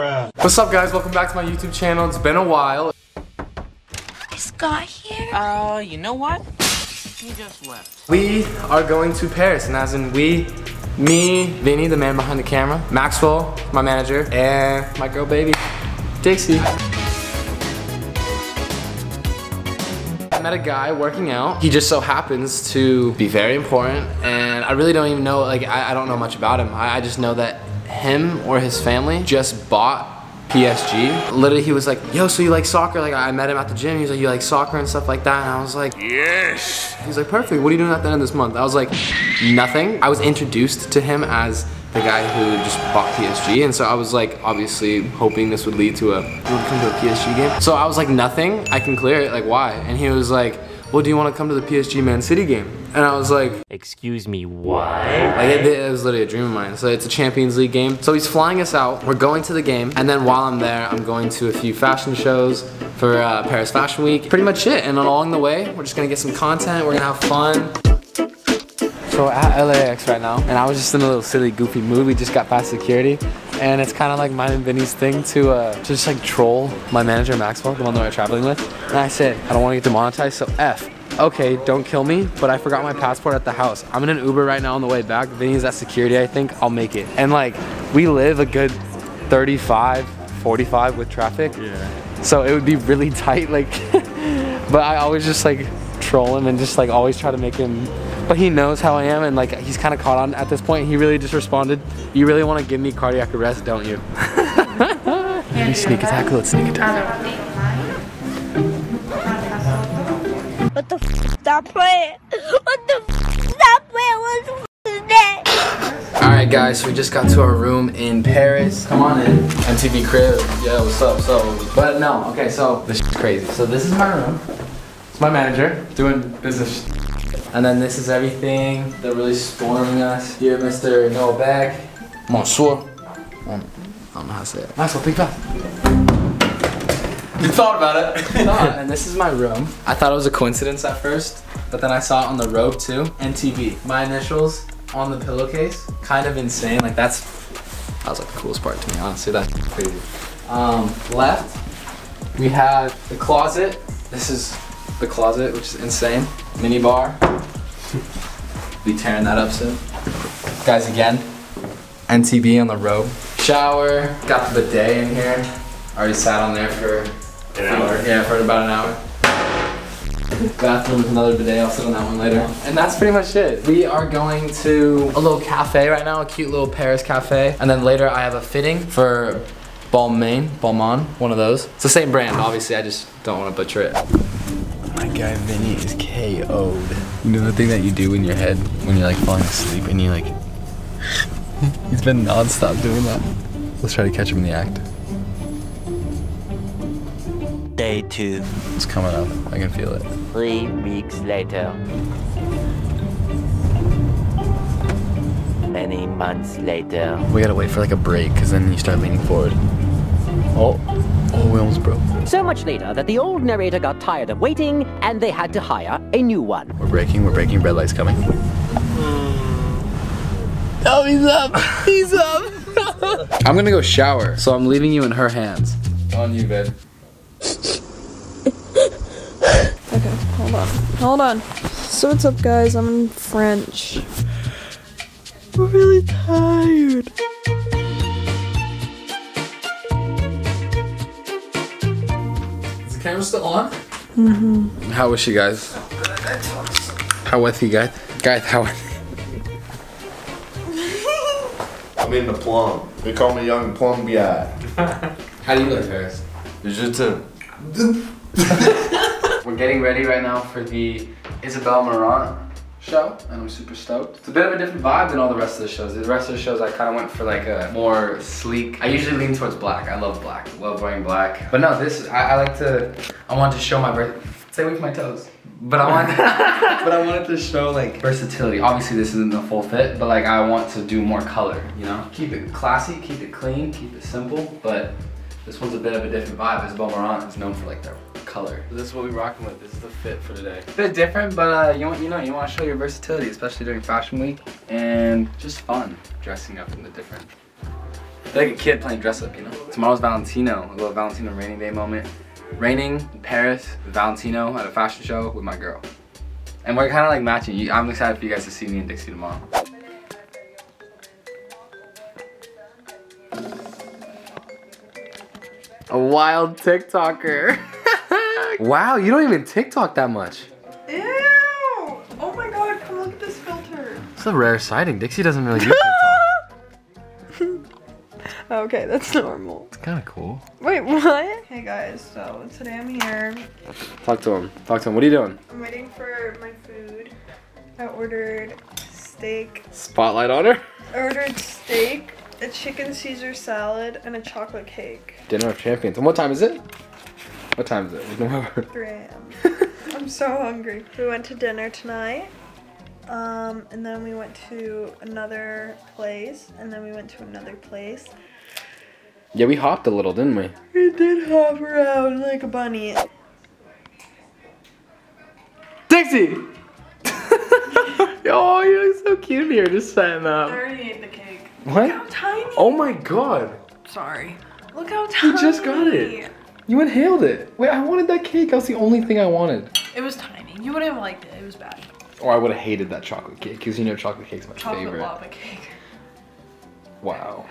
What's up guys, welcome back to my YouTube channel. It's been a while. Is Scott here? Uh, you know what? He just left. We are going to Paris, and as in we, me, Vinny, the man behind the camera, Maxwell, my manager, and my girl baby, Dixie. I met a guy working out. He just so happens to be very important, and I really don't even know, like, I, I don't know much about him. I, I just know that him or his family just bought PSG. Literally, he was like, yo, so you like soccer? Like, I met him at the gym. He was like, you like soccer and stuff like that? And I was like, yes. He's like, perfect. What are you doing at the end of this month? I was like, nothing. I was introduced to him as the guy who just bought PSG. And so I was like, obviously hoping this would lead to a, come to a PSG game. So I was like, nothing. I can clear it. Like, why? And he was like, well, do you want to come to the PSG Man City game? And I was like, Excuse me, what? like it, it was literally a dream of mine. So it's a Champions League game. So he's flying us out. We're going to the game, and then while I'm there, I'm going to a few fashion shows for uh, Paris Fashion Week. Pretty much it. And along the way, we're just gonna get some content. We're gonna have fun. So we're at LAX right now, and I was just in a little silly, goofy mood. We just got past security, and it's kind of like mine and Vinny's thing to uh, to just like troll my manager Maxwell, the one that we're traveling with. And I said, I don't want to get demonetized, so F. Okay, don't kill me, but I forgot my passport at the house. I'm in an Uber right now on the way back. Vinny's at security, I think. I'll make it. And like, we live a good 35, 45 with traffic. Yeah. So it would be really tight, like, but I always just like troll him and just like always try to make him but he knows how I am and like he's kind of caught on at this point. He really just responded, you really want to give me cardiac arrest, don't you? Maybe sneak attack, let's sneak attack. What the f? Stop playing. What the f? Stop playing. What the f is that? Alright guys, so we just got to our room in Paris. Come on in. MTV crib. Yeah, what's up? So, but no, okay, so this is crazy. So this is my room. It's my manager doing business. And then this is everything. They're really spoiling us. Here, Mr. Noah Beck. Monsieur. Um, I don't know how to say it. Maxwell, think fast. You thought about it. and this is my room. I thought it was a coincidence at first, but then I saw it on the robe too. NTB. My initials on the pillowcase. Kind of insane. Like that's that was like the coolest part to me, honestly. That's crazy. Um, left, we have the closet. This is the closet, which is insane. Mini bar. Be tearing that up soon. Guys, again, NTB on the robe. Shower. Got the bidet in here. Already sat on there for An hour. yeah, for about an hour. Bathroom with another bidet, I'll sit on that one later. And that's pretty much it. We are going to a little cafe right now, a cute little Paris cafe. And then later I have a fitting for Balmain, Balmain, one of those. It's the same brand, obviously, I just don't want to butcher it. My guy Vinny is KO'd. You know the thing that you do in your head when you're like falling asleep and you like. He's been non-stop doing that. Let's try to catch him in the act. Day two, It's coming up. I can feel it. three weeks later. Many months later. We gotta wait for like a break because then you start leaning forward. Oh, we broke. So much later that the old narrator got tired of waiting and they had to hire a new one. We're breaking. We're breaking. Red light's coming. Oh, he's up! He's up! I'm gonna go shower, so I'm leaving you in her hands. On you, babe. Okay, hold on. Hold on. So what's up guys? I'm in French. I'm really tired. The camera still on? Mm-hmm. How was she, guys? How was he, guys? Guys, how was I'm in the plum. They call me Young Plum Guy. How do you like Paris? Je t'aime. We're getting ready right now for the Isabel Marant show, and I'm super stoked. It's a bit of a different vibe than all the rest of the shows. The rest of the shows, I kind of went for like a more sleek. I usually lean towards black. I love black. Love wearing black. But no, this I, I like to. I want to show my birth. Stay away from my toes. But I want, but I wanted to show like versatility. Obviously, this isn't the full fit, but like I want to do more color. You know, keep it classy, keep it clean, keep it simple. But this one's a bit of a different vibe. Isabel Marant is known for like their color. This is what we're rocking with. This is the fit for today. A Bit different, but uh, you want you know you want to show your versatility, especially during Fashion Week, and just fun dressing up in the different like a kid playing dress up, you know? Tomorrow's Valentino, a little Valentino raining day moment. Raining in Paris, Valentino at a fashion show with my girl. And we're kind of like matching. I'm excited for you guys to see me and Dixie tomorrow. A wild TikToker. wow, you don't even TikTok that much. Ew! Oh my god, come look at this filter. It's a rare sighting. Dixie doesn't really use TikTok. Okay, that's normal. It's kind of cool. Wait, what? Hey guys, so today I'm here. Talk to him. Talk to him. What are you doing? I'm waiting for my food. I ordered steak. Spotlight on her. I ordered steak, a chicken Caesar salad, and a chocolate cake. Dinner of Champions. And what time is it? What time is it? It's November. 3 a.m. I'm so hungry. We went to dinner tonight. Um, and then we went to another place, and then we went to another place. Yeah, we hopped a little, didn't we? We did hop around like a bunny. Dixie! oh, you look so cute here, just setting I up. already ate the cake. What? How tiny? Oh my god. Sorry. Look how tiny. You just got it. You inhaled it. Wait, I wanted that cake. That was the only thing I wanted. It was tiny. You wouldn't have liked it. It was bad. Or I would have hated that chocolate cake, because you know chocolate cake's my Chocolate favorite. lava cake. Wow.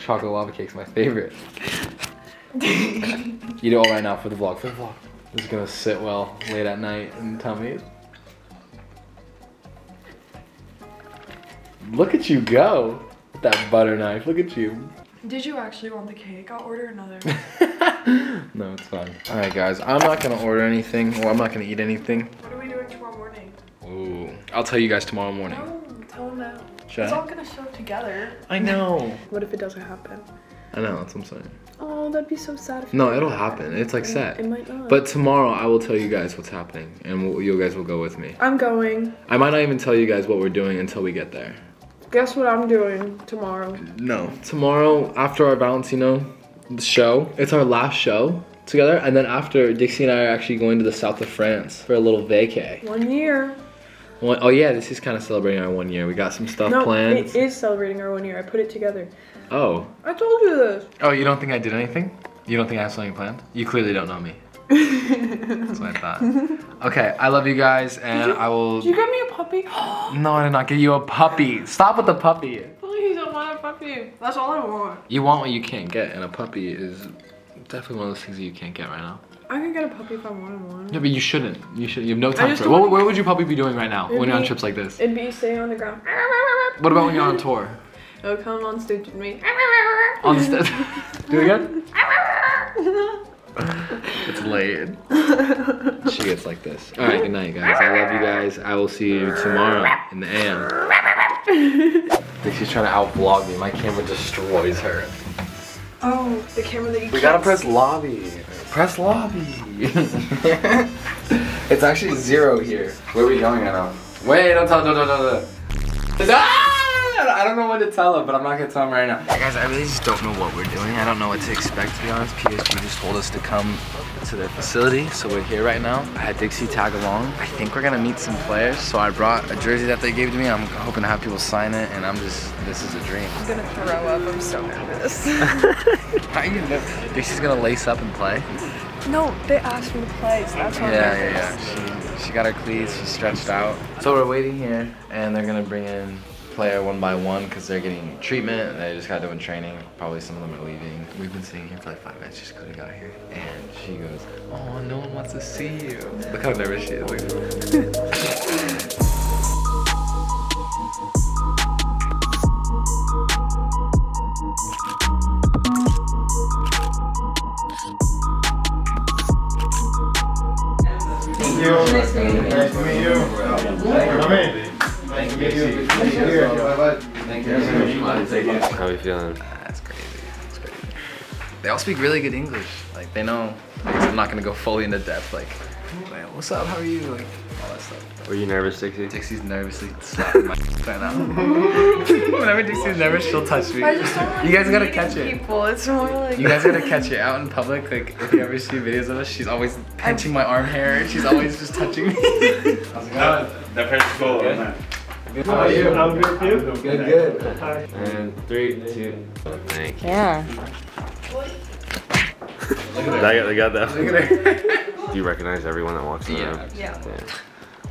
Chocolate lava cake's my favorite. Eat it all right now for the vlog. For the vlog. This is gonna sit well late at night and tell me. Look at you go with that butter knife. Look at you. Did you actually want the cake? I'll order another. no, it's fine. All right, guys. I'm not gonna order anything, or I'm not gonna eat anything. what are we doing tomorrow morning? Ooh. I'll tell you guys tomorrow morning. No, tell them now. Should It's I? all gonna show together. I know. What if it doesn't happen? I know. That's what I'm saying. Oh, that'd be so sad. If No, it'll happen. It's like set. It might not. But tomorrow I will tell you guys what's happening, and we'll, you guys will go with me. I'm going. I might not even tell you guys what we're doing until we get there. Guess what I'm doing tomorrow? No. Tomorrow, after our Valentino show, it's our last show together, and then after, Dixie and I are actually going to the south of France for a little vacay. One year. One, oh yeah, this is kind of celebrating our one year. We got some stuff no, planned. it is celebrating our one year. I put it together. Oh. I told you this. Oh, you don't think I did anything? You don't think I have something planned? You clearly don't know me. That's what I thought. Okay, I love you guys, and I will. Did you get me a puppy? No, I did not get you a puppy. Stop with the puppy. Please, I want a puppy. That's all I want. You want what you can't get, and a puppy is definitely one of those things that you can't get right now. I can get a puppy if I wanted one. Yeah, but you shouldn't. You should. You have no time for it. don't What, would you probably be doing right now when you're on trips like this? It'd be staying on the ground. What about when you're on tour? It'll come on stage with me. On the st- Do it again. It's late. She gets like this. All right, good night, guys. I love you guys. I will see you tomorrow in the AM. Think she's trying to out vlog me. My camera destroys her. Oh, the camera that you We gotta press lobby. Press lobby. it's actually zero here. Where are we going right now? Wait, don't tell, don't, don't, don't, don't. Ah! I don't know what to tell him, but I'm not gonna tell him right now. Guys, I really just don't know what we're doing. I don't know what to expect, to be honest. PSG just told us to come to their facility, so we're here right now. I had Dixie tag along. I think we're gonna meet some players, so I brought a jersey that they gave to me. I'm hoping to have people sign it, and I'm just, this is a dream. I'm gonna throw up. I'm so nervous. How you know? Dixie's gonna lace up and play? no, they asked me to play, so that's why I'm Yeah, yeah, yeah. She, she got her cleats, she's stretched out. So we're waiting here, and they're gonna bring in player one by one because they're getting treatment. and They just got done training. Probably some of them are leaving. We've been sitting here for like five minutes just because we got here. And she goes, oh, no one wants to see you. Look how nervous she is. They all speak really good English. Like they know. Like, I'm not gonna go fully into depth. Like, "Hey, what's up? How are you? Like all that stuff. Were you nervous, Dixie? Dixie's nervously slapping my right now. Whenever Dixie's nervous, she'll touch me. I just don't like You guys gotta catch it. People. It's more like You guys gotta catch it out in public. Like if you ever see videos of us, she's always pinching my arm hair. She's always just touching me. How's it going? That pair's cool, isn't it? How are you? I'm good too. Good, good. And three, two. Thank you. Yeah. They got, they got that. Look at her. Do you recognize everyone that walks in the room? Yeah. Yeah.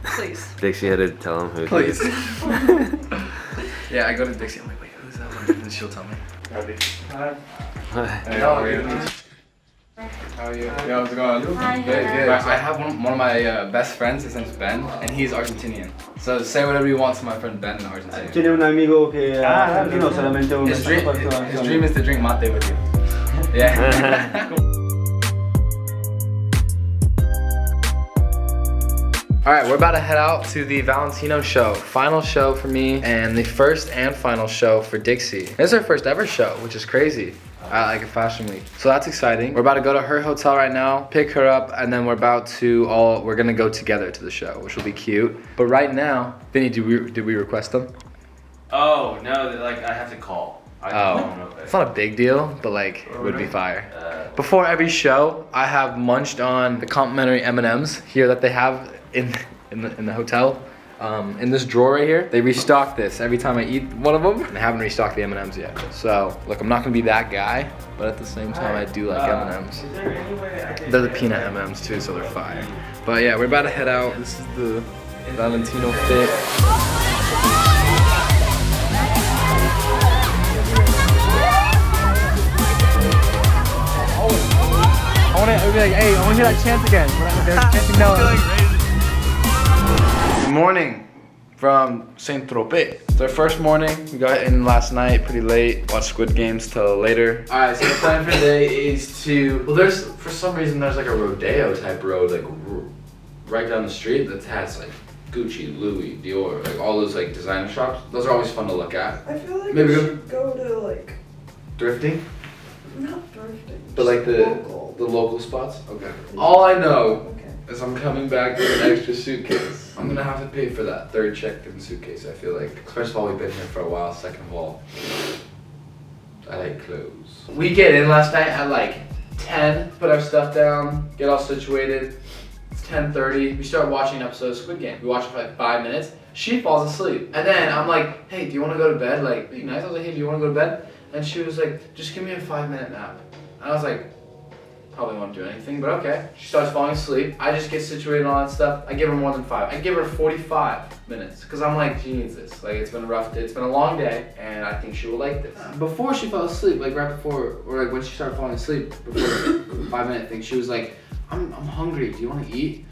Please. Dixie had to tell him who Please. he yeah, I go to Dixie. I'm like, wait, who's that one? And she'll tell me. Howdy. Hey, how are you? How are you? Yo, how's it going? Hi, Good, good. I have one, one of my uh, best friends. His name's Ben, and he's Argentinian. So say whatever you want to my friend Ben in Argentina. Tiene un amigo que es argentino, solamente un His dream, his dream is to drink mate with you. Yeah. All right, we're about to head out to the Valentino show. Final show for me and the first and final show for Dixie. This is her first ever show, which is crazy. At like a fashion week. So that's exciting. We're about to go to her hotel right now, pick her up, and then we're about to all, we're gonna go together to the show, which will be cute. But right now, Vinny, did we, did we request them? Oh, no, like I have to call. I Oh, it's not a big deal, but like it would be fire. Before every show, I have munched on the complimentary M&Ms here that they have in in the, in the hotel. Um, in this drawer right here, they restock this every time I eat one of them. And they haven't restocked the M&Ms yet. So look, I'm not gonna be that guy, but at the same time, I do like M&Ms. They're the peanut M&Ms too, so they're fire. But yeah, we're about to head out. This is the Valentino fit. I want to be like, hey, I want to hear that chant again. They're chanting no. Good morning from Saint Tropez. It's our first morning. We got in last night pretty late. Watched Squid Games till later. All right, so the plan for today is to. Well, there's for some reason there's like a rodeo type road like right down the street that has like Gucci, Louis, Dior, like all those like designer shops. Those are always fun to look at. I feel like Maybe we should go to like Thrifting. not thrifting. But like the local. The local spots? Okay. All I know Okay. is I'm coming back with an extra suitcase. I'm gonna have to pay for that third check-in suitcase, I feel like. First of all, we've been here for a while. Second of all, I like clothes. We get in last night at like 10, put our stuff down, get all situated. It's 10.30. We start watching an episode of Squid Game. We watch it for like five minutes. She falls asleep. And then I'm like, hey, do you wanna go to bed? Like, be nice. I was like, hey, do you wanna go to bed? And she was like, just give me a five minute nap. And I was like, probably won't do anything, but okay. She starts falling asleep. I just get situated all that stuff. I give her more than five. I give her 45 minutes because I'm like, she needs this. Like, it's been a rough day. It's been a long day, and I think she will like this. Uh, before she fell asleep, like right before, or like when she started falling asleep, before the five minute thing, she was like, I'm, I'm hungry. Do you want to eat?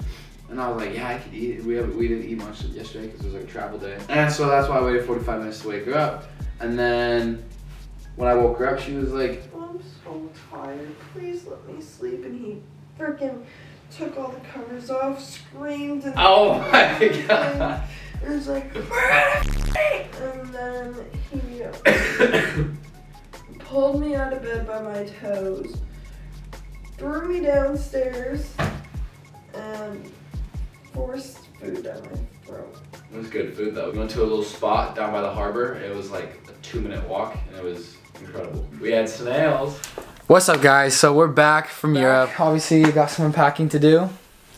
And I was like, yeah, I could eat. We haven't, we didn't eat much yesterday because it was like a travel day. And so that's why I waited 45 minutes to wake her up. And then when I woke her up, she was like, Tired. Please let me sleep. And he freaking took all the covers off, screamed, and Oh my god. it was like, and then he pulled me out of bed by my toes, threw me downstairs, and forced food down my throat. It was good food though. We went to a little spot down by the harbor. It was like a two minute walk and it was incredible. We had snails. What's up guys? So we're back from Europe. Obviously you got some unpacking to do.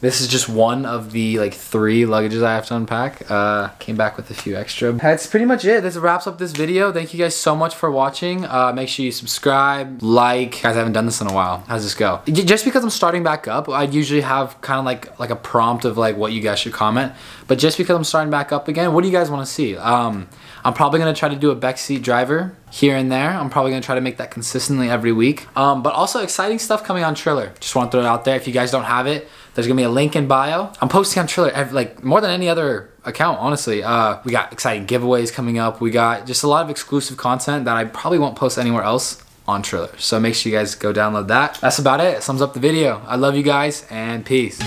This is just one of the like three luggages I have to unpack. Uh, came back with a few extra. That's pretty much it. This wraps up this video. Thank you guys so much for watching. Uh, make sure you subscribe, like. Guys, I haven't done this in a while. How's this go? Just because I'm starting back up, I usually have kind of like like a prompt of like what you guys should comment. But just because I'm starting back up again, what do you guys want to see? Um, I'm probably gonna try to do a backseat driver here and there. I'm probably gonna try to make that consistently every week. Um, but also exciting stuff coming on Triller. Just want to throw it out there. If you guys don't have it, there's gonna be a link in bio. I'm posting on Triller ev- like more than any other account, honestly. Uh, we got exciting giveaways coming up. We got just a lot of exclusive content that I probably won't post anywhere else on Triller. So make sure you guys go download that. That's about it. Sums up the video. I love you guys and peace.